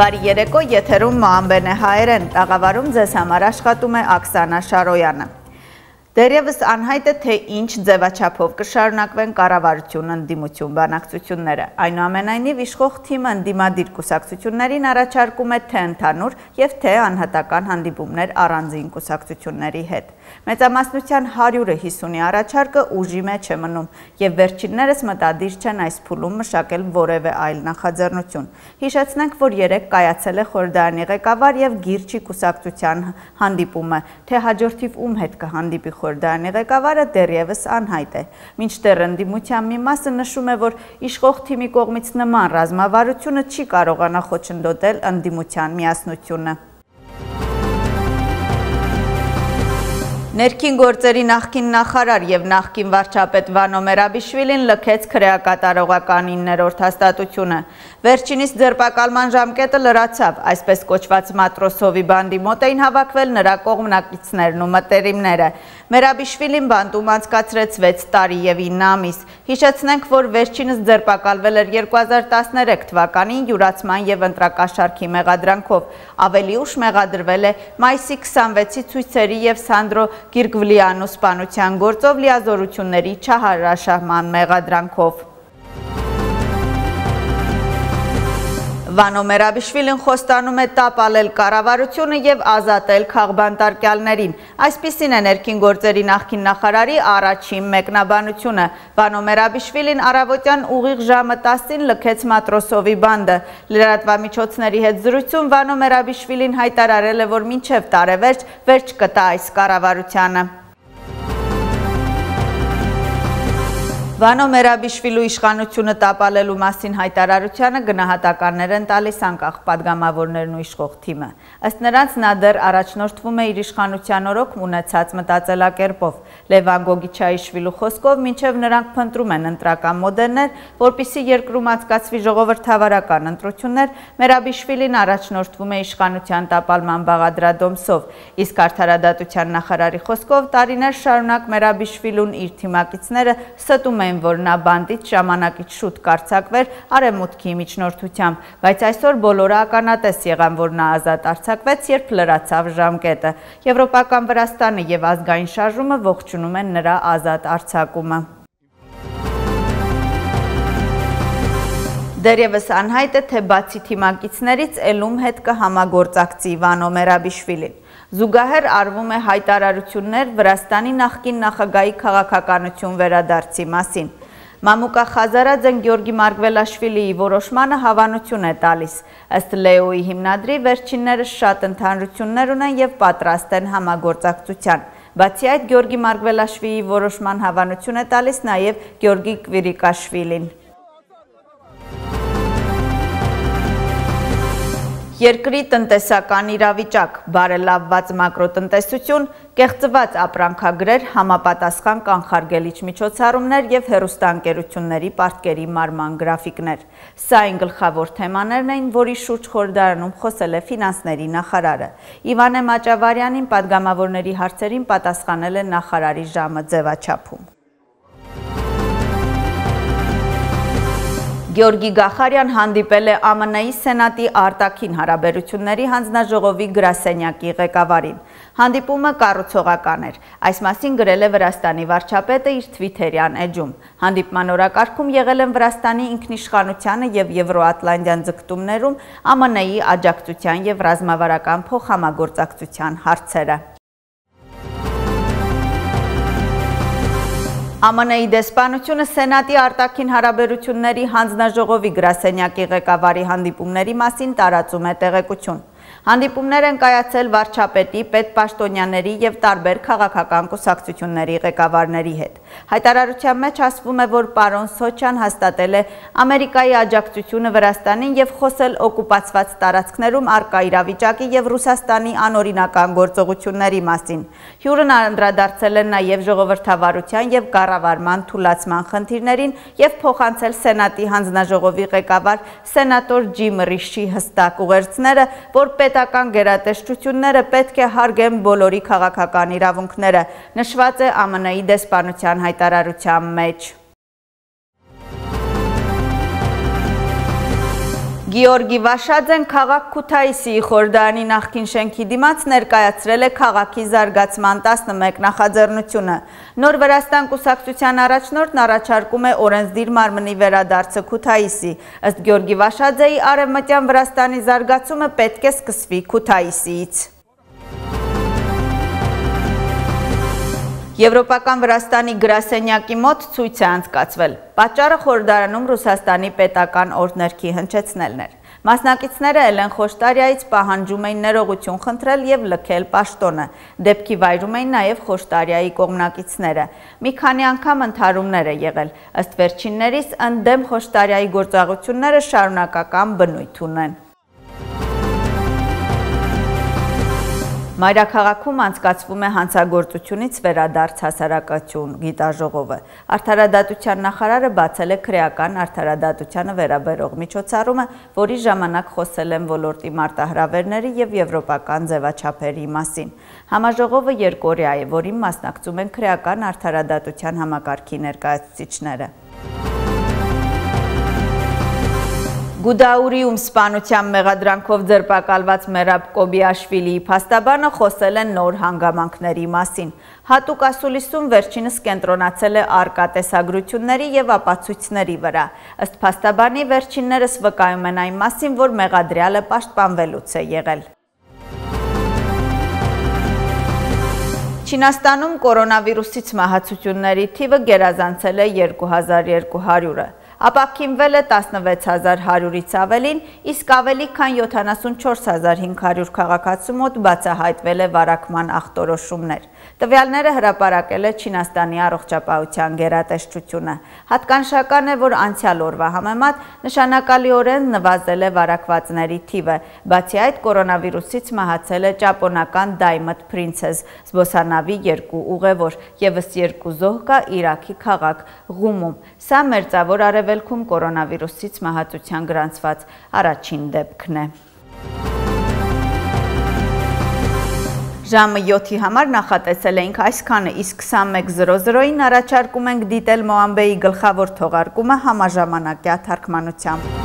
Բարի երեկո, եթերում Մոամբեն է հայերեն, տաղավարում ձեզ համար աշխատում է Աքսանա Շարոյանը։ Դերևս անհայտ է, թե ինչ ձևաչափով կշարունակվեն կառավարություն ընդդիմություն բանակցությունները։ Այնուամենայնիվ իշխող թիմը ընդդիմադիր կուսակցություններին առաջարկում է թե ընդհանուր եւ թե անհատական հանդիպումներ առանձին կուսակցությունների հետ։ Մեծամասնության 100-ը 50-ի առաջարկը ուժի մեջ է մնում եւ վերջիններս մտադիր չեն այս փուլում մշակել որևէ այլ նախաձեռնություն։ Հիշեցնենք, որ երեք կայացել է խորհրդարանի ղեկավար եւ Գիրչի կուսակցության հանդիպումը, թե հաջորդիվ ում հետ կհանդիպի խորհրդարանի ղեկավարը դեռևս անհայտ է։ Մինչդեռ ընդդիմության մի մասը նշում է, որ իշխող թիմի կողմից նման ռազմավարությունը չի կարողանա խոչընդոտել ընդդիմության միասնությունը։ Ներքին գործերի նախքին նախարար եւ նախքին վարչապետ Վանո Մերաբիշվիլին լքեց քրեակատարողական 9-րդ հաստատությունը։ Վերջինիս ձերբակալման ժամկետը լրացավ, այսպես կոչված Մատրոսովի բանդի մոտ էին հավաքվել նրա կողմնակիցներն ու մտերիմները։ Մերաբիշվիլին բանդում անցկացրեց 6 տարի եւ 9 ամիս։ Հիշեցնենք, որ վերջինս ձերբակալվել էր 2013 թվականին յուրացման եւ ընտրակաշարքի մեղադրանքով։ Ավելի ուշ մեղադրվել է մայիսի 26-ի ցույցերի եւ Սանդրո Կիրգվլիանու սպանության գործով լիազորությունների չահարաշահման մեղադրանքով։ Վանո Մերաբիշվիլին խոստանում է տապալել կառավարությունը եւ ազատել քաղբանտարկյալներին։ Այսպիսին է ներքին գործերի նախկին նախարարի առաջին մեկնաբանությունը։ Վանո Մերաբիշվիլին առավոտյան ուղիղ ժամը 10-ին լքեց Մատրոսովի բանդը։ Լրատվամիջոցների հետ զրույցում Վանո Մերաբիշվիլին հայտարարել է, որ մինչև տարեվերջ վերջ կտա այս կառավարությանը։ Վանո Մերաբիշվիլու իշխանությունը տապալելու մասին հայտարարությանը գնահատականներ են տալիս անկախ падգամավորներն ու իշխող թիմը։ Ըստ նրանց նա դեռ առաջնորդվում է իր իշխանության օրոք ունեցած մտածելակերպով։ Լևան Գոգիչյաիշվիլու խոսքով մինչև նրանք փնտրում են ընտրական մոդելներ, որպիսի երկրում անցկացվի ժողովրդավարական ընտրություններ, Մերաբիշվիլին առաջնորդվում է իշխանության տապալման բաղադրադոմսով, իսկ արդարադատության նախարարի խոսքով տարիներ շարունակ Մերաբիշվիլուն իր թիմակիցները ստում են այն, որ նա բանդից ժամանակից շուտ կարծակվեր արեմուտքի միջնորդությամբ, բայց այսօր բոլորը ականատես եղան, որ նա ազատ արցակվեց, երբ լրացավ ժամկետը։ Եվրոպական Վրաստանը եւ ազգային շարժումը ողջունում են նրա ազատ արցակումը։ Դերևս անհայտ է, թե բացի թիմակիցներից ելում հետ կհամագործակցի Վանո Մերաբիշվիլին։ Զուգահեռ արվում է հայտարարություններ Վրաստանի նախկին նախագահի քաղաքականություն վերադարձի մասին։ Մամուկա Խազարաձեն Գյորգի Մարգվելաշվիլիի որոշմանը հավանություն է տալիս։ Ըստ Լեոյի հիմնադրի վերջիններս շատ ընդհանրություններ ունեն եւ պատրաստ են համագործակցության։ Բացի այդ Գյորգի Մարգվելաշվիլիի որոշման հավանություն է տալիս նաեւ Գյորգի Կվիրիկաշվիլին։ Երկրի տնտեսական իրավիճակ, բարելավված մակրոտնտեսություն, կեղծված ապրանքագրեր, համապատասխան կանխարգելիչ միջոցառումներ եւ հերոստանգերությունների պարտկերի մարման գրաֆիկներ։ Սա այն գլխավոր թեմաներն էին, որի շուրջ խորհրդարանում խոսել է ֆինանսների նախարարը։ Իվանե Մաճավարյանին падգամավորների հարցերին պատասխանել է նախարարի ժամը ձևաչափում։ Գյորգի Գախարյան հանդիպել է ԱՄՆ-ի Սենատի արտաքին հարաբերությունների հանձնաժողովի գրասենյակի ղեկավարին։ Հանդիպումը կառուցողական էր։ Այս մասին գրել է Վրաստանի վարչապետը իր Twitter-յան էջում։ Հանդիպման օրակարգում եղել են Վրաստանի ինքնիշխանությանը եւ Եվրոատլանտյան ձգտումներում ԱՄՆ-ի աջակցության եւ ռազմավարական փոխհամագործակցության հարցերը։ ԱՄՆ-ի դեսպանությունը Սենատի արտաքին հարաբերությունների հանձնաժողովի գրասենյակի ղեկավարի հանդիպումների մասին տարածում է տեղեկություն։ Հանդիպումներ են կայացել վարչապետի, պետպաշտոնյաների եւ տարբեր քաղաքական կուսակցությունների ղեկավարների հետ։ Հայտարարության մեջ ասվում է, որ պարոն Սոչյան հաստատել է Ամերիկայի աջակցությունը Վրաստանին եւ խոսել օկուպացված տարածքներում արկա իրավիճակի եւ Ռուսաստանի անօրինական գործողությունների մասին։ Հյուրն անդրադարձել է նաեւ ժողովրդավարության եւ կառավարման թուլացման խնդիրներին եւ փոխանցել Սենատի հանձնաժողովի ղեկավար սենատոր Ջիմ Ռիշի հստակ ուղերձները, որ պետական գերատեսչությունները պետք է հարգեն բոլորի քաղաքական իրավունքները, նշված է ԱՄՆ-ի դեսպանության հայտարարության մեջ։ Գիորգի Վաշաձեն քաղաք Քութայիսի խորդանի նախկին շենքի դիմաց ներկայացրել է քաղաքի զարգացման 11 նախաձեռնությունը։ Նոր Վրաստան կուսակցության առաջնորդն առաջարկում է օրենսդիր մարմնի վերադարձը Քութայիսի։ Ըստ Գիորգի Վաշաձեի արևմտյան Վրաստանի զարգացումը պետք է սկսվի Քութայիսիից։ Եվրոպական Վրաստանի գրասենյակի մոտ ցույց է անցկացվել։ Պատճառը խորհրդարանում Ռուսաստանի պետական օրդներքի հնչեցնելն էր։ Մասնակիցները Էլեն Խոշտարիայից պահանջում էին ներողություն խնդրել եւ լքել պաշտոնը։ Դեպքի վայրում էին նաեւ Խոշտարիայի կողմնակիցները։ Մի քանի անգամ ընթարումներ է եղել։ Ըստ վերջիններիս ընդդեմ Խոշտարիայի գործողությունները շարունակական բնույթ ունեն։ Մայրաքաղաքում անցկացվում է հանցագործությունից վերադարձ հասարակություն գիտաժողովը։ Արդարադատության նախարարը բացել է քրեական արդարադատությանը վերաբերող միջոցառումը, որի ժամանակ խոսել են ոլորտի մարտահրավերների եւ եվրոպական ձևաչափերի մասին։ Համաժողովը երկօրյա է, որին մասնակցում են քրեական արդարադատության համակարգի ներկայացուցիչները։ Գուդաուրիում սպանության մեղադրանքով ձերբակալված Մերաբ Կոբիաշվիլիի փաստաբանը խոսել են նոր հանգամանքների մասին։ Հատուկ ասուլիսում վերջինս կենտրոնացել է արկա տեսագրությունների եւ ապացույցների վրա։ Ըստ փաստաբանի վերջիններս վկայում են այն մասին, որ մեղադրյալը պաշտպանվելուց է եղել։ Չինաստանում կորոնավիրուսից մահացությունների թիվը գերազանցել է 2200-ը ապակինվել է 16100-ից ավելին, իսկ ավելի քան 74500 քաղաքացու մոտ բացահայտվել է վարակման ախտորոշումներ։ Տվյալները հրապարակել է Չինաստանի առողջապահության գերատեսչությունը։ Հատկանշական է, որ անցյալ օրվա համեմատ նշանակալիորեն նվազել է վարակվածների թիվը։ Բացի այդ, կորոնավիրուսից մահացել է ճապոնական Diamond Princess զբոսանավի երկու ուղևոր, եւս երկու զոհ կա Իրաքի քաղաք Ղումում։ Սա մերձավոր արև արևելքում կորոնավիրուսից մահացության գրանցված առաջին դեպքն է։ Ժամը 7-ի համար նախատեսել էինք այսքանը, իսկ 21:00-ին առաջարկում ենք դիտել Մոամբեի գլխավոր թողարկումը համաժամանակյա թարգմանությամբ։